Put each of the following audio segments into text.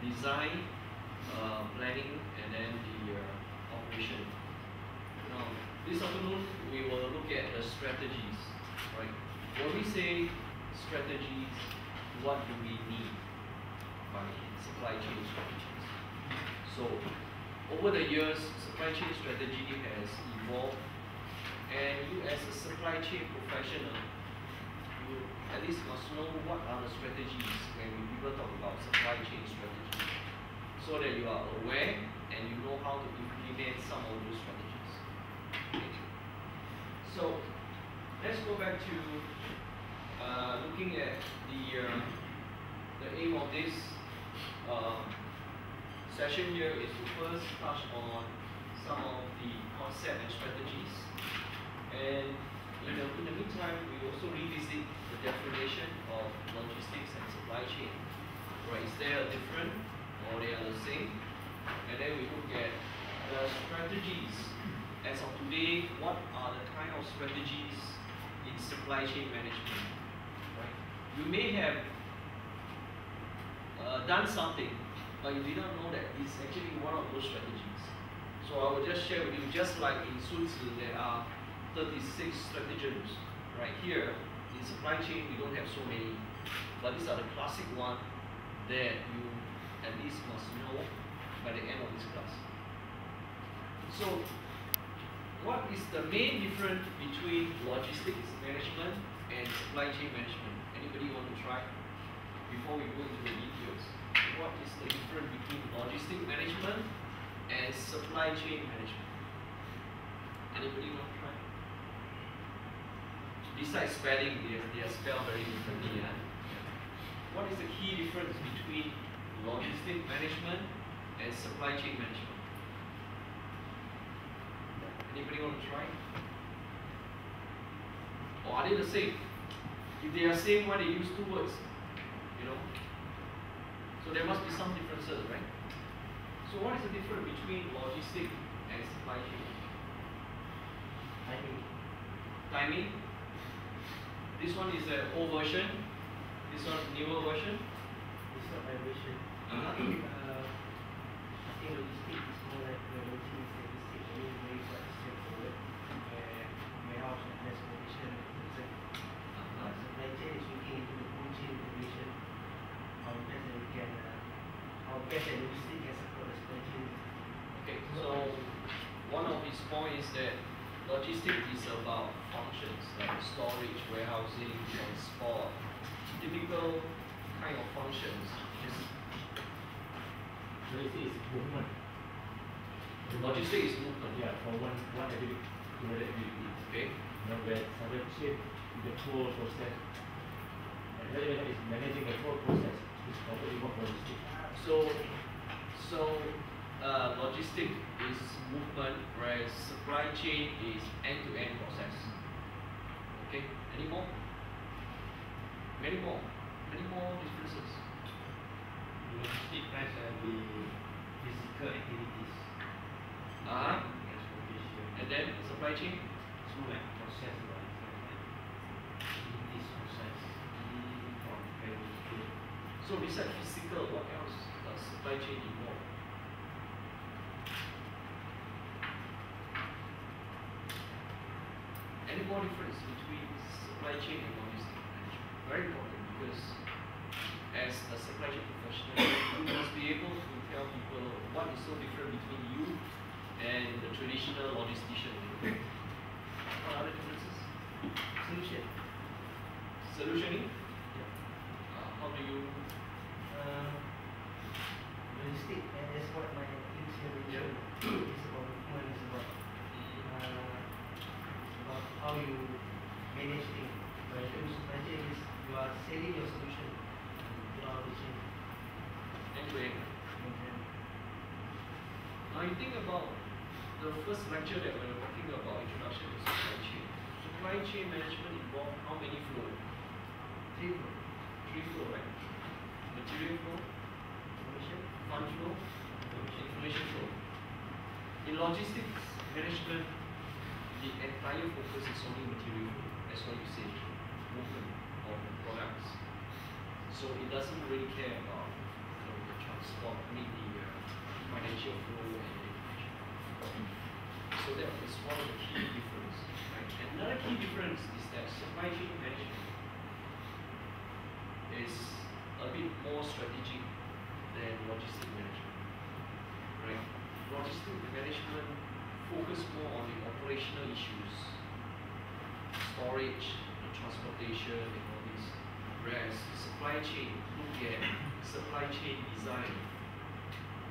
design, uh, planning, and then the uh, operation. Now, this afternoon we will look at the strategies, right? When we say strategies, what do we mean by supply chain strategies? So, over the years, supply chain strategy has evolved, and you as a supply chain professional, at least must know what are the strategies when people talk about supply chain strategy, so that you are aware and you know how to implement some of those strategies. Okay. So, let's go back to uh, looking at the uh, the aim of this uh, session here is to first touch on some of the concept and strategies. And in the, in the meantime, we also revisit the definition of logistics and supply chain. Right, is there a different or they are the same? And then we look at the strategies. As of today, what are the kind of strategies in supply chain management? Right? You may have uh, done something but you did not know that it's actually one of those strategies. So I will just share with you, just like in Sun Tzu, there are 36 stratagems. Right here, in supply chain, we don't have so many, but these are the classic one that you at least must know by the end of this class. So, what is the main difference between logistics management and supply chain management? Anybody want to try before we go into the details? what is the difference between logistic management and supply chain management? Anybody want to try? Besides spelling, they are, they are spelled very differently. Yeah? What is the key difference between logistic management and supply chain management? Anybody want to try? Or are they the same? If they are same, why they use two words? You know, so there must be some differences, right? So what is the difference between logistic and supply chain? Timing. Timing. This one is the old version. This one newer version. It's not vibration. Uh-huh. uh, I think logistics is more like the logistics statistics, I mean very quite straightforward. Where warehouse and transportation is a Uh-huh. supply chain is looking into the whole chain integration. How best that we can uh, how best that logistics can support the supply chain. Okay, so one of his points is that logistics is about functions like storage, warehousing, transport, typical kind of functions. Logistics is movement. Logistics is movement. Yeah, from one one activity to another activity. Okay. You know, where supply chain the whole process. And the other is managing the whole process. It's completely about logistics. So, so uh, logistic is movement, whereas supply chain is end-to-end process. Okay, any more? Many more. Many more differences. Logistics has uh, the physical activities. Uh-huh. Transportation. And then supply chain. More like process lah. It's like like activities process. From very good. So besides physical, what else does supply chain involve? Any more difference between supply chain and logistics management? Very important because as a supply chain professional, you must be able to tell people what is so different between you and the traditional logistician. What are the differences? Solution. Solutioning? Uh, how do you Uh, logistic and that's what my things here mentioned it's about uh, about how you manage things. But in supply chain is you are selling your solution throughout the chain. anyway? And then Now you think about the first lecture that we were talking about introduction to supply chain. Supply chain management involve how many flow? three flow. Three flow, right? Material flow, Information, fund flow, information flow. In logistics management, the entire focus is only material as what you say, movement of products. So it doesn't really care about you know, the transport uh, financial flow and information. So that is one of the key difference. Right? Another key difference is that supply chain management is a bit more strategic than logistic management. Right? Logistic management focus more on the operational issues, storage, transportation, and all this. Whereas supply chain look at supply chain design.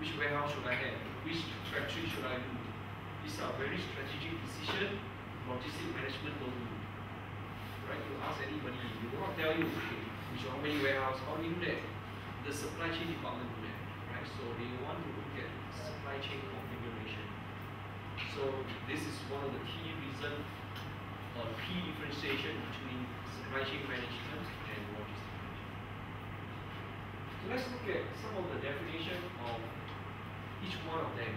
Which warehouse should I have? Which factory should I do? These are very strategic decision. Logistic management don't do. Right? You ask anybody, they will not tell you okay, which how many warehouse, how do you do that? The supply chain department do that. Right? So they want to look at supply chain. So this is one of the key reason or key differentiation between supply chain management and logistics management. So let's look at some of the definition of each one of them.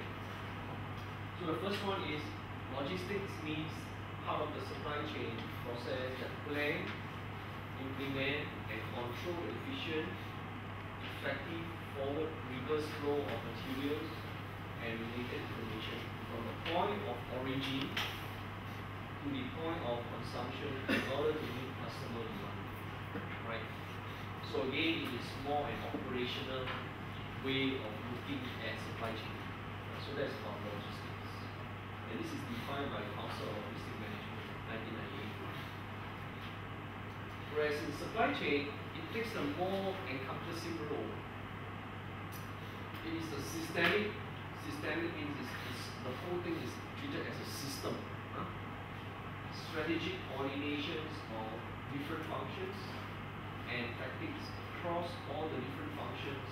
So the first one is logistics means part of the supply chain process that plan, implement, and control efficient, effective, forward, reverse flow of materials and related information from the point of origin to the point of consumption in order to meet customer demand. Right? So again, it is more an operational way of looking at supply chain. So that's about logistics. And this is defined by the Council of Logistic Management, 1998. Whereas in supply chain, it takes a more encompassing role. It is a systemic, systemic means it's, the whole thing is treated as a system. Huh? Strategic coordinations of different functions and tactics across all the different functions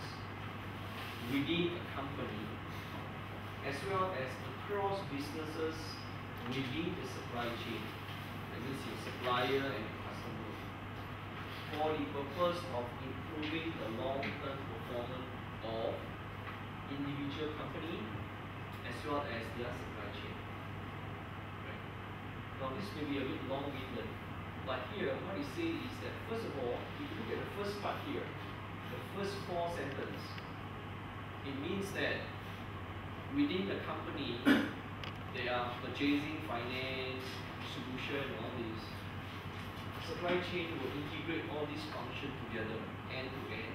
within a company as well as across businesses within the supply chain. That means your supplier and your customer. For the purpose of improving the long-term performance of individual company as well as their supply chain. Right. Now this may be a bit long-winded, but here what it says is that first of all, if you look at the first part here, the first four sentence, it means that within the company, they are purchasing, finance, distribution, all these. Supply chain will integrate all these functions together, end to end.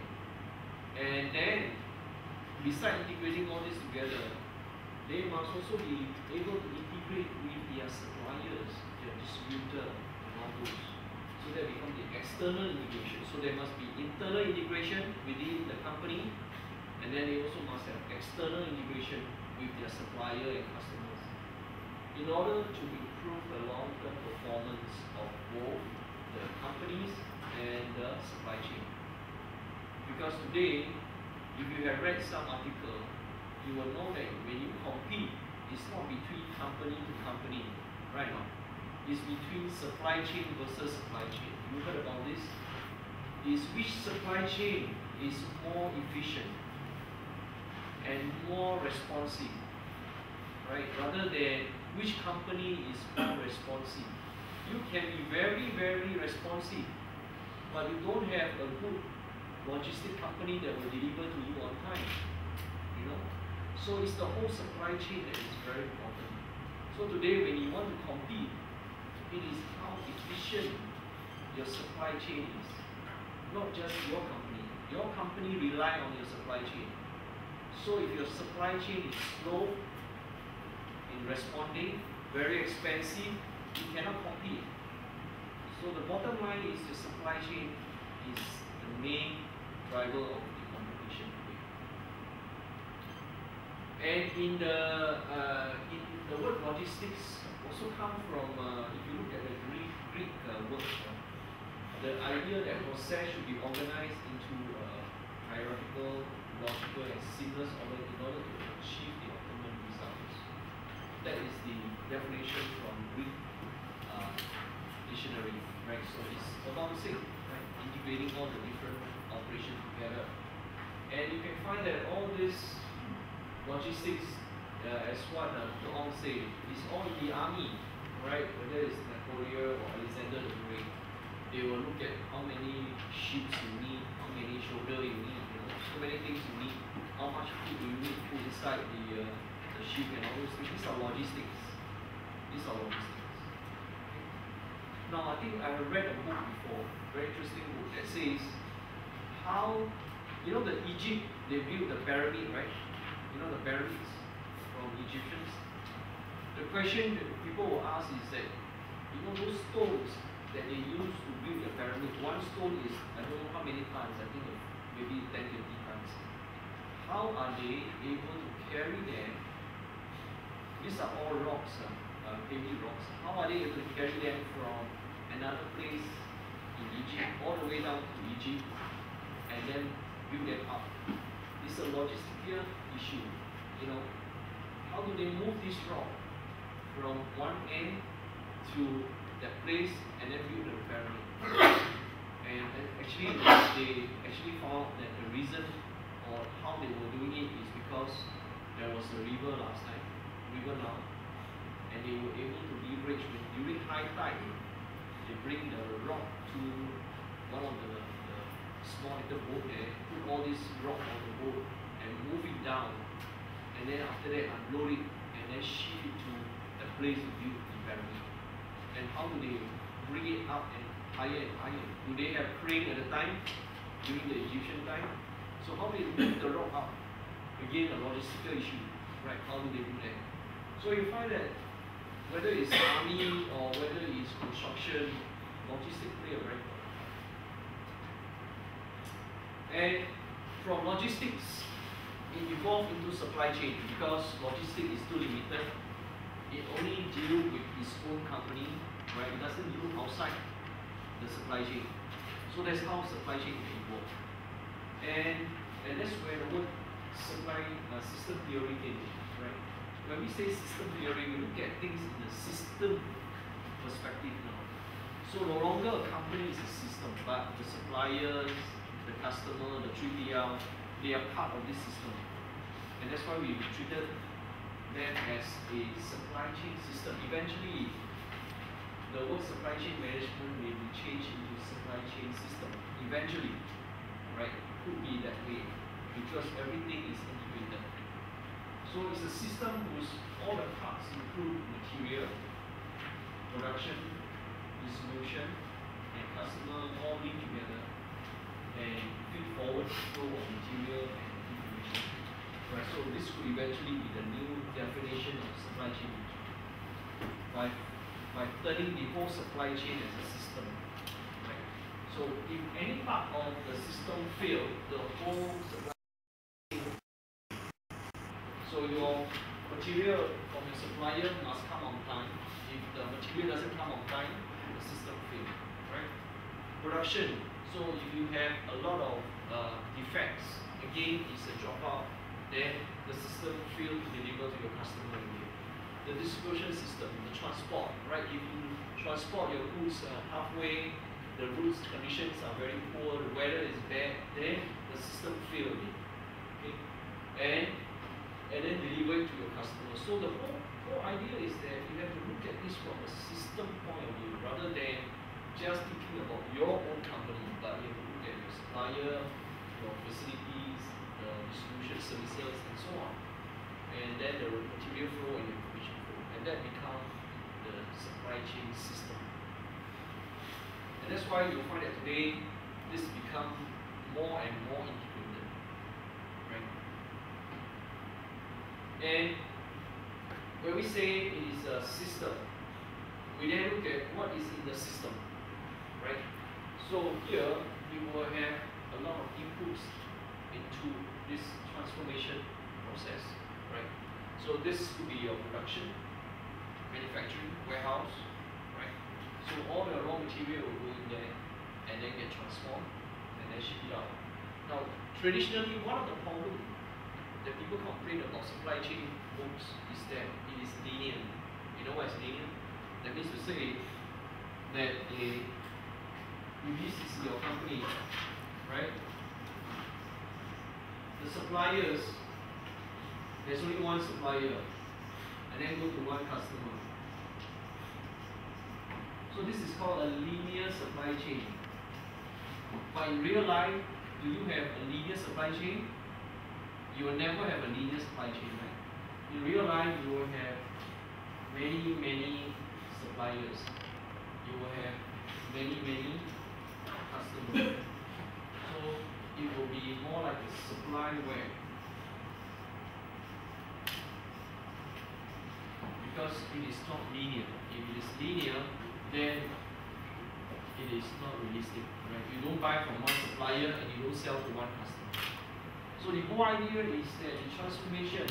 And then, beside integrating all this together, they must also be able to integrate with their suppliers, their distributor, and all those. So that becomes the external integration. So there must be internal integration within the company, and then they also must have external integration with their supplier and customers in order to improve the long-term performance of both the companies and the supply chain. Because today, if you have read some article, you will know that when you compete, it's not between company to company, right now. It's between supply chain versus supply chain. You heard about this? Is which supply chain is more efficient and more responsive, right? Rather than which company is more responsive. You can be very, very responsive, but you don't have a good logistic company that will deliver to you on time. You know? So it's the whole supply chain that is very important. So today when you want to compete, it is how efficient your supply chain is. Not just your company. Your company rely on your supply chain. So if your supply chain is slow in responding, very expensive, you cannot compete. So the bottom line is the supply chain is the main driver of the competition today. And in the uh, in the word logistics also come from uh, if you look at the Greek Greek uh, word, uh, the idea that process should be organized into uh, hierarchical, logical, and seamless order in order to achieve the optimum results. That is the definition from Greek uh, right? So it's about sync, right? Integrating all the different operations together. And you can find that all this logistics, uh, as what uh, Dr. Ong said, is all in the army, right? Whether it's Napoleon or Alexander the Great, they will look at how many ships you need, how many shoulder you need, you know, so many things you need. How much food you need to inside the uh, the ship and all those things. These are logistics. These are logistics. Now I think I read a book before, very interesting book that says how you know the Egypt they built the pyramid, right? You know the pyramids from Egyptians. The question that people will ask is that you know those stones that they use to build the pyramid, one stone is I don't know how many tons, I think maybe 10, 20 tons. How are they able to carry them? These are all rocks, uh, uh, heavy rocks. How are they able to carry them from another place in Egypt all the way down to Egypt and then build them up? It's a logistical issue. You know, how do they move this rock from one end to that place and then build the pyramid? and, actually, they actually found that the reason or how they were doing it is because there was a river last time, river now, and they were able to leverage during high tide, they bring the rock to one of the, the small little boat there, put all this rock on the boat and move it down, and then after that unload it and then ship it to the place to build the pyramid. And how do they bring it up and higher and higher? Do they have crane at the time during the Egyptian time? So how do they move the rock up? Again, a logistical issue, right? How do they do that? So you find that whether it's army or whether it's construction, logistics play a very. And from logistics, it evolved into supply chain because logistics is too limited. It only deal with its own company, right? It doesn't deal outside the supply chain. So that's how supply chain can evolve. And and that's where the word supply uh, system theory came in, right? When we say system theory, we look at things in a system perspective now. So no longer a company is a system, but the suppliers, the customer, the 3PL, they are part of this system. And that's why we treated them as a supply chain system. Eventually, the word supply chain management may be changed into supply chain system. Eventually, right? Could be that way because everything is integrated. So it's a system whose all the parts include material, production, distribution, and customer all linked together and feed forward flow of material and information. Right, so this could eventually be the new definition of supply chain by, by turning the whole supply chain as a system. Right? So if any part of the system fail, the whole supply so your material from your supplier must come on time. If the material doesn't come on time, the system fails. Right? Production. So if you have a lot of uh, defects, again it's a dropout. Then the system fails to deliver to your customer again. The distribution system, the transport, right? If you transport your goods uh, halfway, the roads conditions are very poor, the weather is bad, then the system fails again. Okay? And and then deliver it to your customer. So the whole, whole idea is that you have to look at this from a system point of view rather than just thinking about your own company, but you have to look at your supplier, your facilities, the distribution services, and so on. And then the material flow and information flow. And that becomes the supply chain system. And that's why you'll find that today this become more and more integrated. Right? And when we say it is a system, we then look at what is in the system, right? So here you will have a lot of inputs into this transformation process, right? So this could be your production, manufacturing, warehouse, right? So all the raw material will go in there and then get transformed and then ship it out. Now, traditionally, one of the problems that people complain about supply chain books is that it is linear. You know what is linear? That means to say that a if this is your company, right? The suppliers, there's only one supplier, and then go to one customer. So this is called a linear supply chain. But in real life, do you have a linear supply chain? You will never have a linear supply chain, right? In real life, you will have many, many suppliers. You will have many, many customers. So it will be more like a supply web. Because it is not linear. If it is linear, then it is not realistic, right? You don't buy from one supplier and you don't sell to one customer. So the whole idea is that the transformation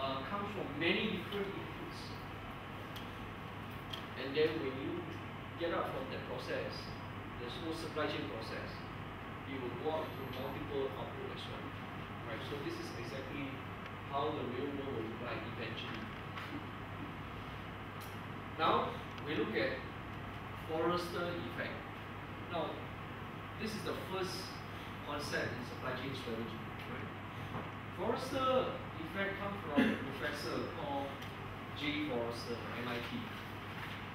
uh, comes from many different inputs. And then when you get out from that process, the whole supply chain process, you will go out to multiple output as well. Right? So this is exactly how the real world will look like eventually. Now we look at Forrester effect. Now, this is the first concept in supply chain strategy. Right? Forrester effect comes from a professor called J. Forrester, MIT.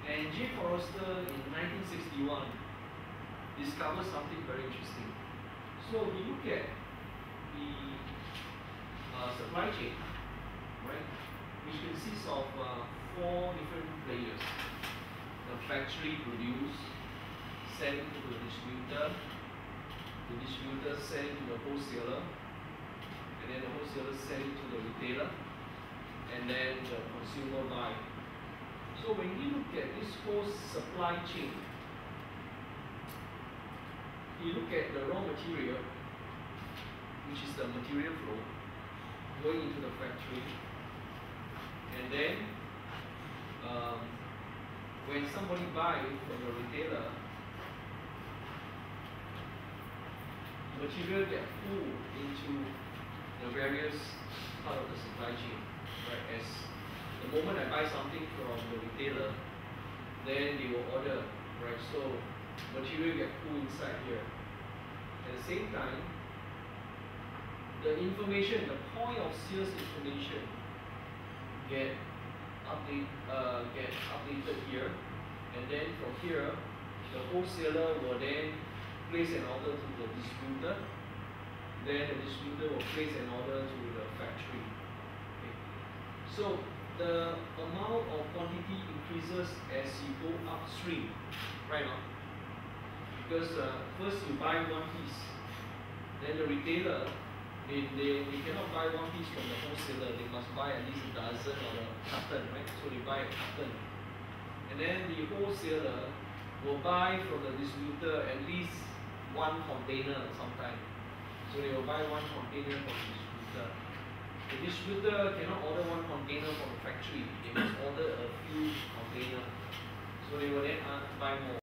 And J. Forrester in 1961 discovered something very interesting. So we look at the uh, supply chain, right, which consists of uh, four different players. The factory produce, sell to the distributor, distributor it to the wholesaler, and then the wholesaler it to the retailer, and then the consumer buy. So when you look at this whole supply chain, you look at the raw material, which is the material flow, going into the factory, and then um, when somebody buys from the retailer, material get pulled into the various part of the supply chain. Right, as the moment I buy something from the retailer, then they will order, right? So material get pulled inside here. At the same time, the information, the point of sales information get update uh, get updated here and then from here the wholesaler will then place an order to the distributor then the distributor will place an order to the factory okay. so the amount of quantity increases as you go upstream right now because uh, first you buy one piece then the retailer they, they, they cannot buy one piece from the wholesaler, they must buy at least a dozen or a carton, right? So they buy a carton. And then the wholesaler will buy from the distributor at least one container sometime. So they will buy one container from the distributor. The distributor cannot order one container from the factory, they must order a few containers. So they will then uh, buy more.